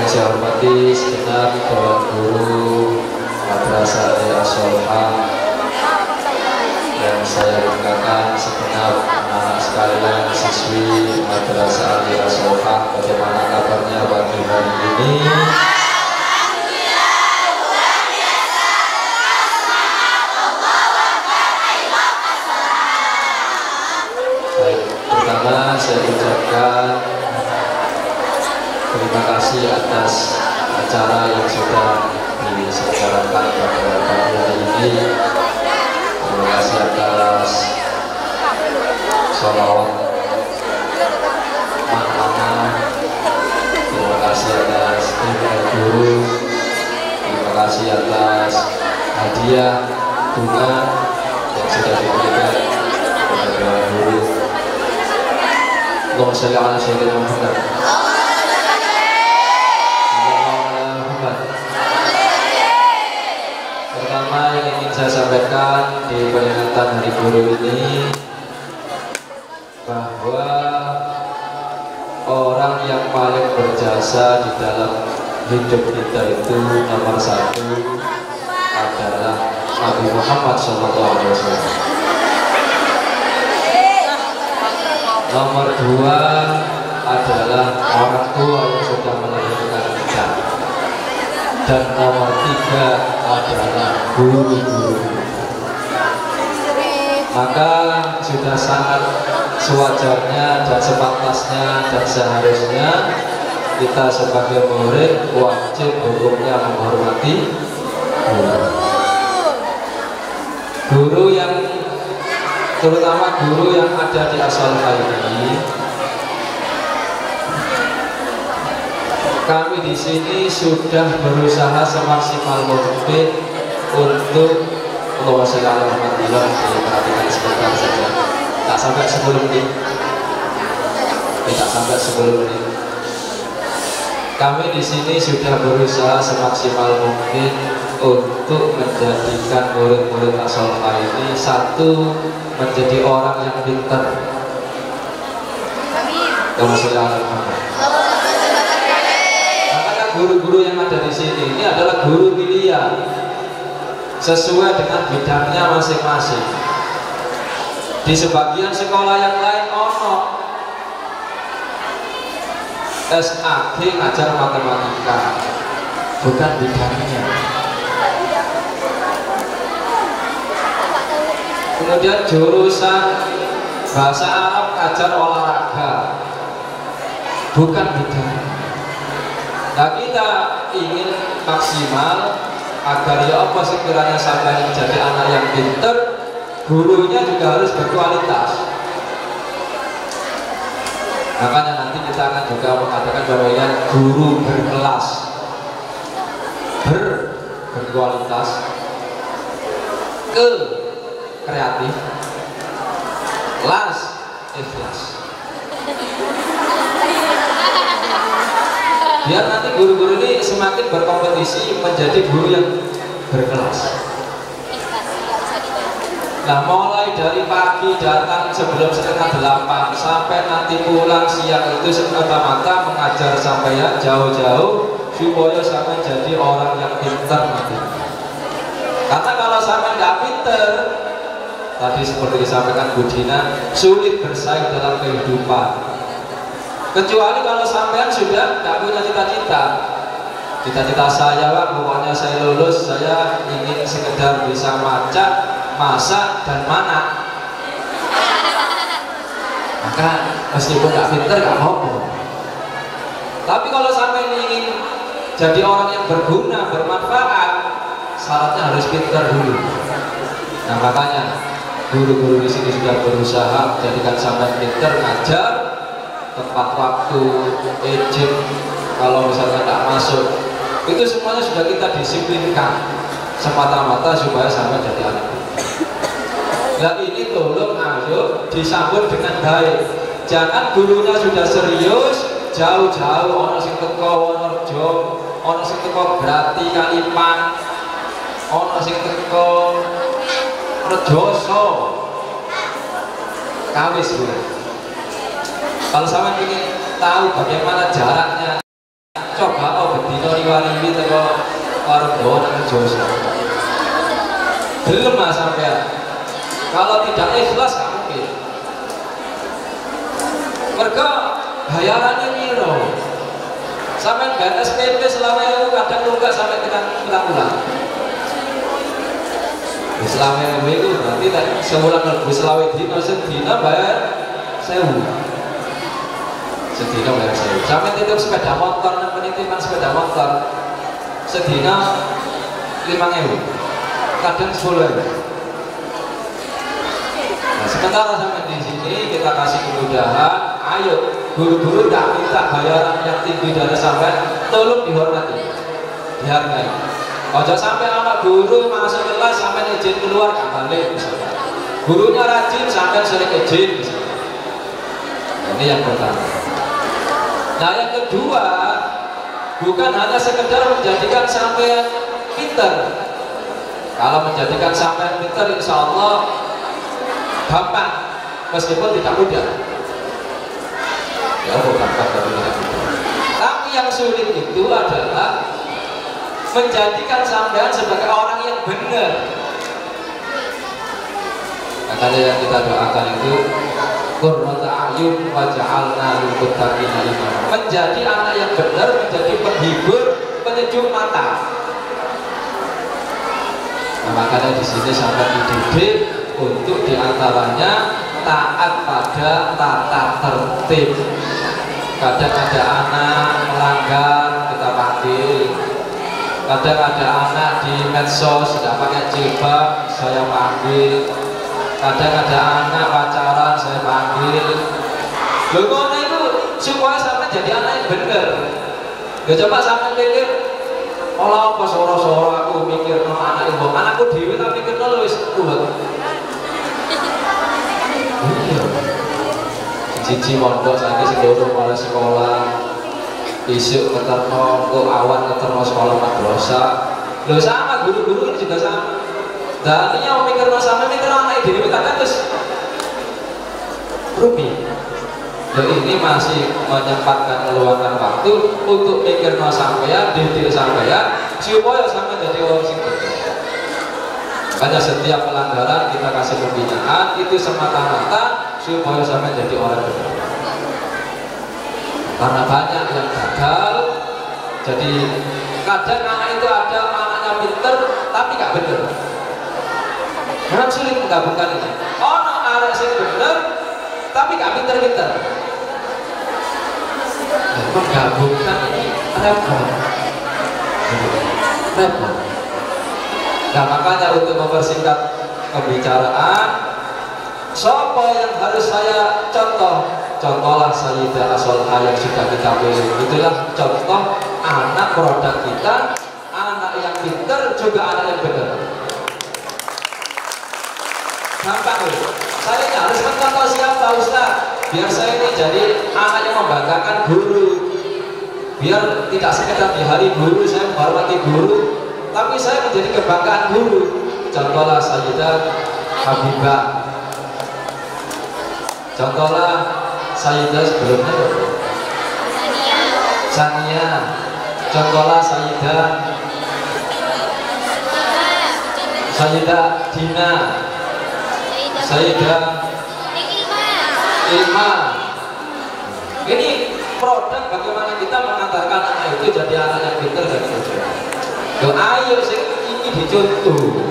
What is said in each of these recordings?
yang saya hormati segenap Bapak Guru Madrasah Al Asolha yang saya banggakan segenap anak sekalian siswi Madrasah Al Asolha bagaimana kabarnya pagi hari ini kasih atas hadiah bunga yang sudah diberikan kepada guru. Allahumma sholli ala sayyidina Muhammad. Pertama yang ingin saya sampaikan di peringatan Hari Guru ini bahwa orang yang paling berjasa di dalam hidup kita itu nomor satu adalah Nabi Muhammad SAW. Nomor dua adalah orang tua yang sudah melahirkan kita dan nomor tiga adalah guru-guru maka sudah sangat sewajarnya dan sepantasnya dan seharusnya kita sebagai murid wajib hukumnya menghormati guru guru yang terutama guru yang ada di asal ini kami di sini sudah berusaha semaksimal mungkin untuk wa taala diperhatikan sebentar saja. Tak sampai 10 menit. Tidak sampai 10 menit. Kami di sini sudah berusaha semaksimal mungkin untuk menjadikan murid-murid Asolfa ini satu menjadi orang yang pintar. Kamu sudah guru-guru yang ada di sini ini adalah guru pilihan sesuai dengan bidangnya masing-masing. Di sebagian sekolah yang lain ono SAG ngajar matematika bukan bidangnya. Kemudian jurusan bahasa Arab ngajar olahraga bukan bidangnya. Nah kita ingin maksimal agar ya apa sekiranya sampai menjadi anak yang pinter, gurunya juga harus berkualitas. Makanya nanti kita akan juga mengatakan bahwa guru berkelas, ber berkualitas, ke kreatif, las ikhlas. Biar nanti guru-guru ini semakin berkompetisi menjadi guru yang berkelas nah mulai dari pagi datang sebelum setengah delapan sampai nanti pulang siang itu semata-mata mengajar sampai ya jauh-jauh supaya sampai jadi orang yang pintar nanti. Karena kalau sampai nggak pintar tadi seperti disampaikan Bu Dina sulit bersaing dalam kehidupan. Kecuali kalau sampean sudah tidak punya cita-cita. Cita-cita saya Pak, pokoknya saya lulus saya ingin sekedar bisa maca masak dan mana maka meskipun tidak pinter nggak mau tapi kalau sampai ingin jadi orang yang berguna bermanfaat syaratnya harus pinter dulu. Nah makanya guru-guru di sini sudah berusaha jadikan sampai pinter ngajar tepat waktu izin kalau misalnya tidak masuk. Itu semuanya sudah kita disiplinkan semata-mata supaya sampai jadi anak Nah ini tolong ayo disambut dengan baik. Jangan gurunya sudah serius jauh-jauh ono sing teko Wonorejo ono sing teko Grati Kalipan ono sing teko Rejoso. Kawis gue kalau sama ingin tahu bagaimana jaraknya coba oh bedino riwariwi teko warung Jawa nang Rejoso. Belum mas sampai kalau tidak ikhlas gak mungkin. Mereka bayarannya miro sampai bayar SPP selama itu kadang nunggak sampai dengan bulan-bulan selama itu berarti tadi sebulan lebih selawe dino sedina bayar sewu. Sedina bayar sewu. Sampai titip sepeda motor dan penitipan sepeda motor sedina lima ewu kadang sepuluh ewu nah sementara sampai di sini kita kasih kemudahan ayo guru-guru tidak minta bayaran yang tinggi dari sampai tolong dihormati dihargai Ojo sampai anak guru masuk kelas sampai izin keluar misalnya. Gurunya rajin sampai sering izin misalnya. Ini yang pertama. Nah yang kedua bukan hanya sekedar menjadikan sampai pinter. Kalau menjadikan sampai pinter, insya Allah gampang meskipun tidak mudah. Ya, bukan tapi tidak mudah. Tapi yang sulit itu adalah menjadikan sampean sebagai orang yang benar makanya yang kita doakan itu Qurrata ayun waja'alna lilmuttaqina imama. Menjadi anak yang benar, menjadi penghibur, penyejuk mata. Nah, makanya di sini sampai dididik untuk di antaranya taat pada tata tertib. Kadang ada anak melanggar kita panggil, kadang ada anak di medsos tidak pakai jilbab saya panggil. Kadang ada anak pacaran saya panggil. Ngono itu supaya sampai jadi anak yang bener? Ya coba sampai pikir Olah apa soro-soro aku? Mikir no anak ibu anakku dewi tak mikir no wis kuat iya cici mondok saya sing loro malah sekolah. Isuk keterno kok awan keterno sekolah madrasah lo sama guru-guru ini juga sama. Dan yang mikir sama mikir anak ini kadang terus rugi. Lo ini masih menyempatkan meluangkan waktu untuk mikir no sampean didik sampean supaya sampai jadi orang sing makanya setiap pelanggaran kita kasih pembinaan itu semata-mata supaya sampai jadi orang benar karena banyak yang gagal jadi kadang anak itu ada anaknya pinter tapi gak bener. Memang sulit menggabungkan ini. Oh no anak sih bener tapi gak pinter-pinter. Menggabungkan ini repot. Repot. Nah makanya untuk mempersingkat pembicaraan siapa yang harus saya contoh? Contohlah Sayyidah Asolha yang sudah kita pilih. Itulah contoh anak produk kita anak yang pinter juga anak yang benar. Gampang loh. Saya harus mencontoh siapa Ustaz. Biar saya ini jadi anak yang membanggakan guru. Biar tidak sekedar di hari guru saya menghormati guru tapi saya menjadi kebanggaan guru. Contohlah Sayyidah Habibah contohlah Sayyidah sebelumnya Sania. Contohlah Sayyidah Sayyidah Dina. Sayyidah Ilma ini produk bagaimana kita mengantarkan anak itu jadi anak yang pintar dan Yo ayo sih ini dicontoh.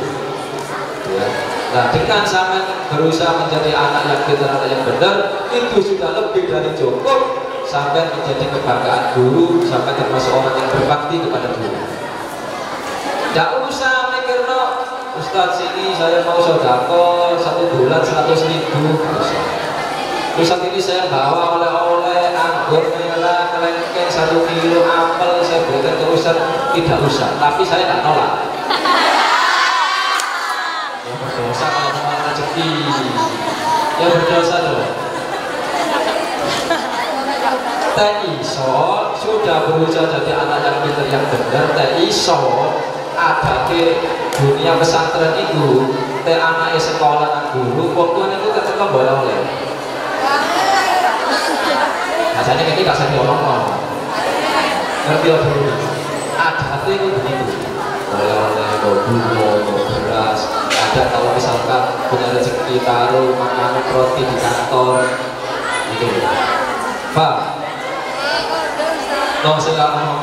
Nah dengan sama berusaha menjadi anak yang pintar, anak yang benar itu sudah lebih dari cukup sampai menjadi kebanggaan guru sampai termasuk orang yang berbakti kepada guru. Tidak usah mikir no, Ustadz sini saya mau sodako satu bulan seratus ribu. Ustadz ini saya bawa oleh-oleh anggur merah, kelengkeng satu kilo apel saya berikan ke Ustadz tidak usah, tapi saya tidak nolak ya berdosa loh teh iso sudah berusaha jadi anak yang pintar yang benar teh iso ada ke dunia pesantren itu teh anaknya sekolah guru waktu itu ketika boleh oleh Rasanya ini kasih diomong no. Ngerti lah dulu. Ada itu begitu. Boleh oleh bunga, beras. Ada kalau misalkan punya rezeki taruh makanan roti di kantor. Gitu. Pak. No, silakan. Oh,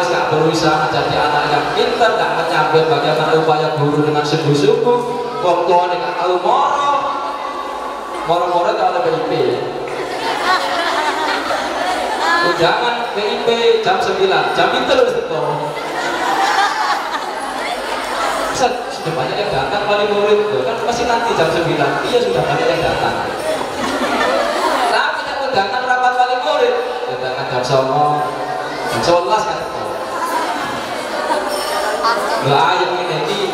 gak berusaha jadi anak yang pintar, gak menyambut bagaimana upaya guru dengan sungguh-sungguh. Wong tuane gak tahu moro, moro-moro kalau ada PIP jangan PIP jam 9 jam itu itu bisa sudah banyak yang datang wali murid. Kan pasti nanti jam 9 iya sudah banyak yang datang. Tapi yang datang rapat wali murid. Ya datang jam 9 jam 11 kan? Lah yang ini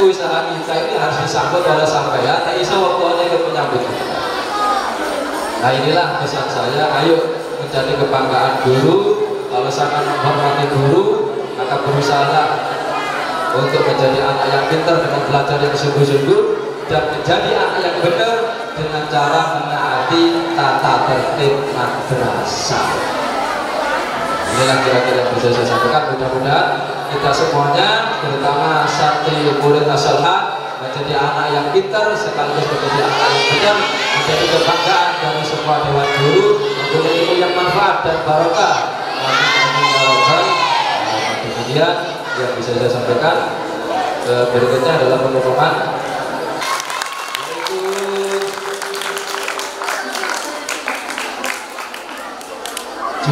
usaha kita ini harus disambut oleh sampean. Tak bisa waktu ada yang menyambut. Nah inilah pesan saya. Ayo menjadi kebanggaan guru. Kalau sangat menghormati guru maka berusaha untuk menjadi anak yang pintar dengan belajar yang sungguh-sungguh dan menjadi anak yang benar dengan cara menaati tata tertib madrasah. Inilah kira-kira bisa saya sampaikan. Mudah-mudahan kita semuanya terutama santri murid nasalhan menjadi anak yang pintar sekaligus menjadi anak yang benar menjadi kebanggaan dari semua dewan guru mempunyai ilmu yang manfaat dan barokah. Kemudian yang bisa saya sampaikan berikutnya adalah penurunan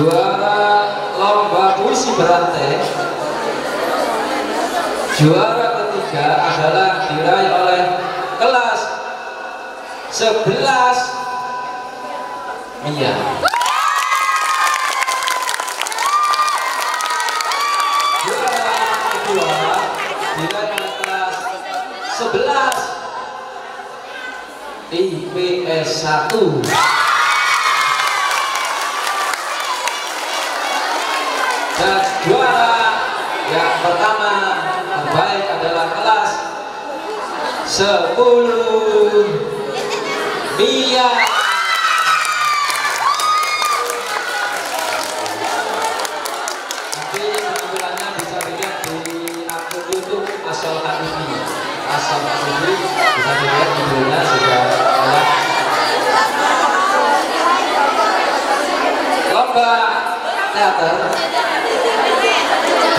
juara lomba puisi berantai juara ketiga adalah diraih oleh kelas 11 Mia juara kedua diraih oleh kelas 11 1 dan juara yang pertama terbaik adalah kelas 10 Mia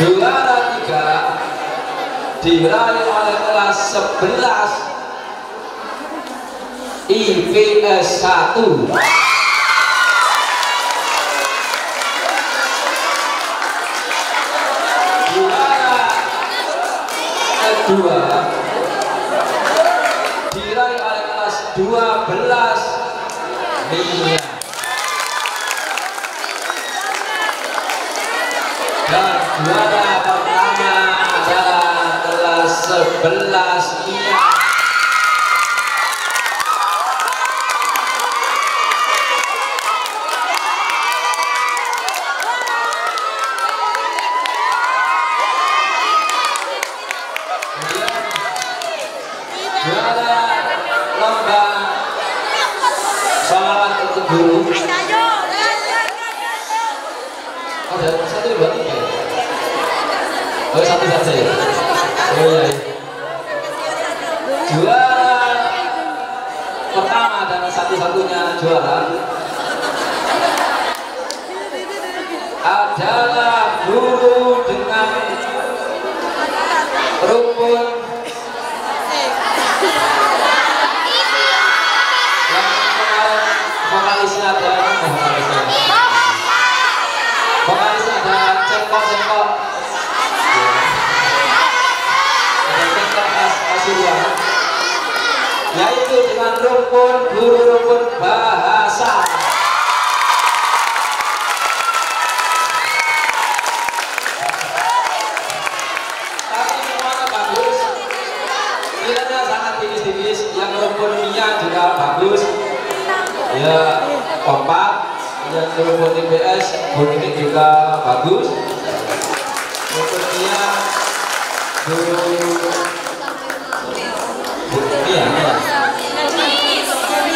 juara tiga diraih oleh kelas 11 IPS 1 juara kedua diraih oleh kelas 12 Mia juara pertama adalah kelas 11 Mia Kemudian juara lomba salawat untuk guru Oh, ada satu dua tiga ya? Oh, satu saja ya? Oh iya, iya. Juara pertama dan satu-satunya juara adalah guru dengan rumpun yang kemarin vokalisnya ada oh, vokalisnya vokalis ada cengkok-cengkok ada cengkok khas Pasuruan yaitu rumpun guru rumpun bahasa tapi semuanya bagus nilainya sangat tipis-tipis yang rumpun Mia juga bagus ya kompak yang telepon TPS ini juga bagus berikutnya Bu Bu ya ya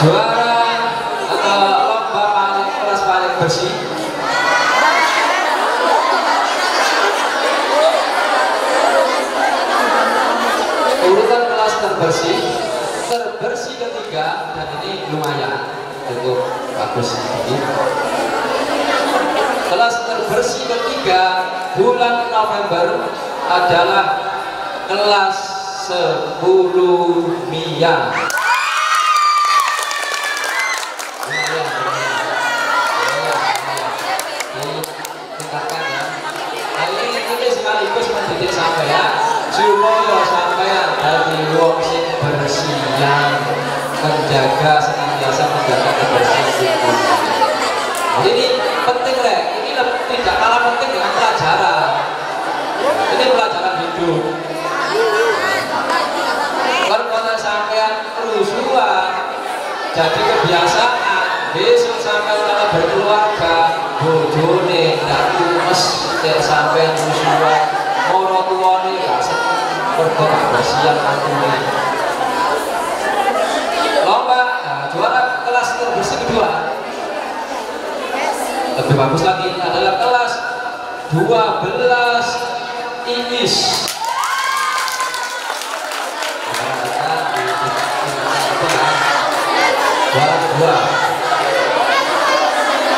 Juara atau lomba paling kelas paling bersih? Urutan kelas terbersih terbersih ketiga dan ini lumayan cukup bagus. Ini kelas terbersih ketiga bulan November adalah kelas 10 Mia menjaga senantiasa menjaga kebersihan jadi ini penting rek. Ini tidak kalah penting dengan pelajaran. Ini pelajaran hidup. Kalau kota sampean kerusuhan jadi kebiasaan. Besok sampai kalau berkeluarga bojone tidak lumes tidak sampai kerusuhan moro tuwane gak seneng mergo gak bersihan antune lomba nah, juara kelas terbersih kedua lebih bagus lagi ini adalah kelas 12 Inggris. Juara kedua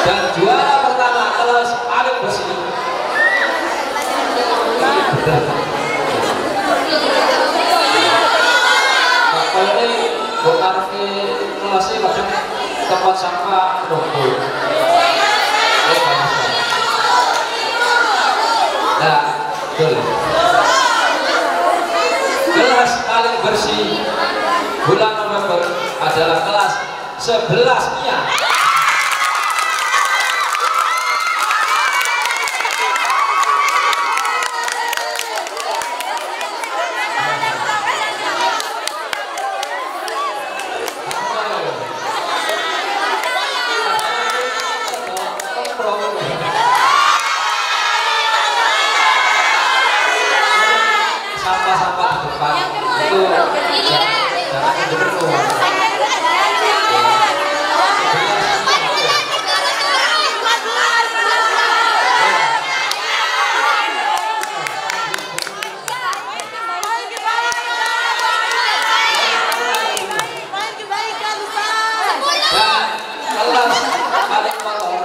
dan juara pertama kelas paling bersih kalau ini bukan di kelasnya kadang tempat sampah numpuk Eh, banyak sekali. nah betul kelas paling bersih bulan November adalah kelas 11 Mia sampah-sampah di depan. Itu jangan dan kelas paling kotor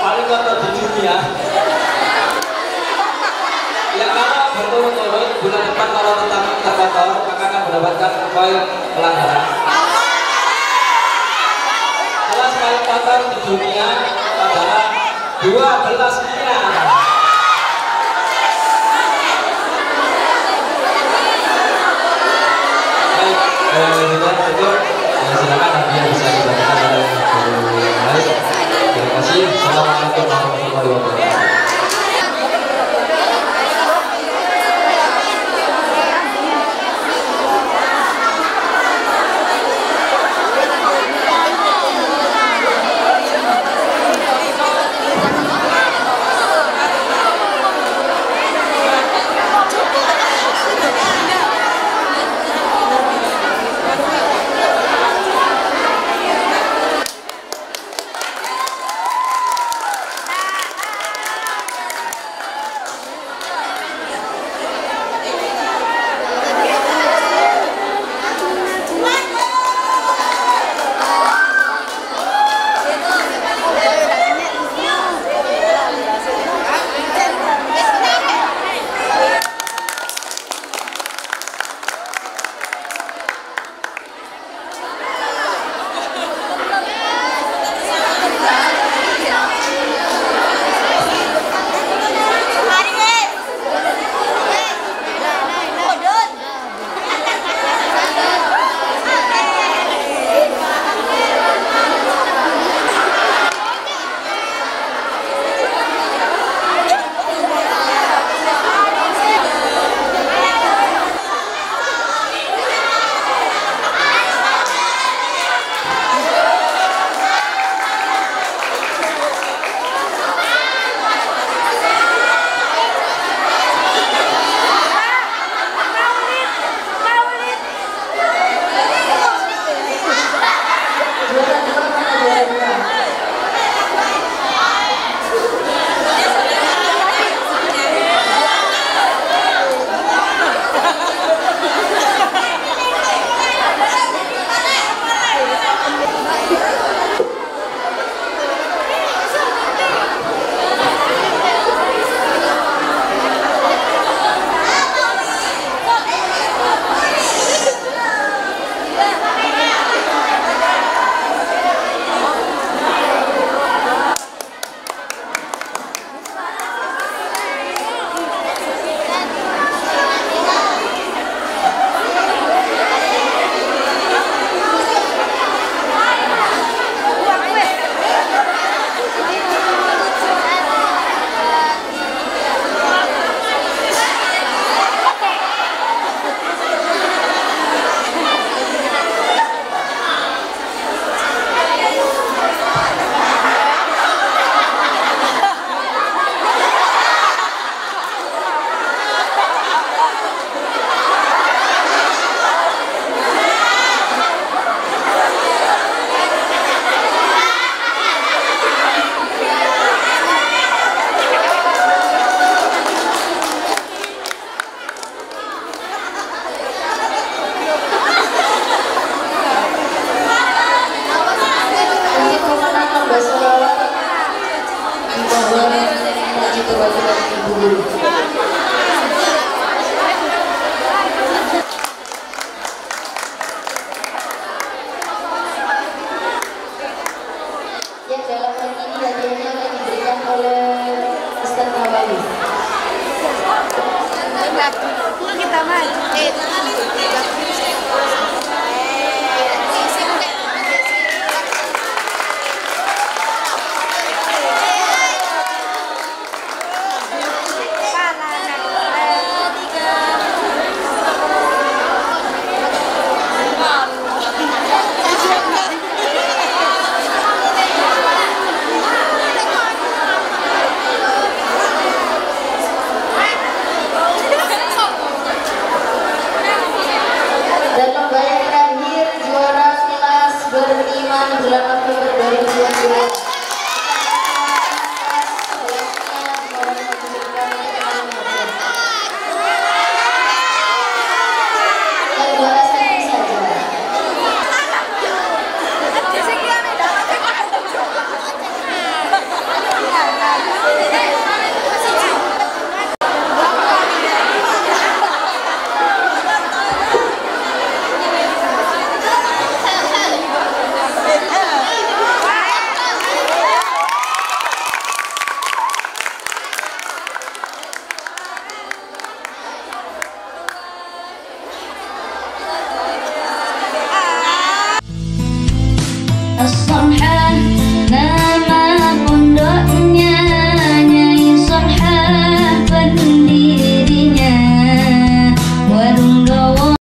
paling kotor di dunia yang mana berturut-turut bulan depan kalau tetap terkotor maka mendapatkan poin pelanggaran. Kelas paling kotor di dunia adalah 12 kita maju. Eh,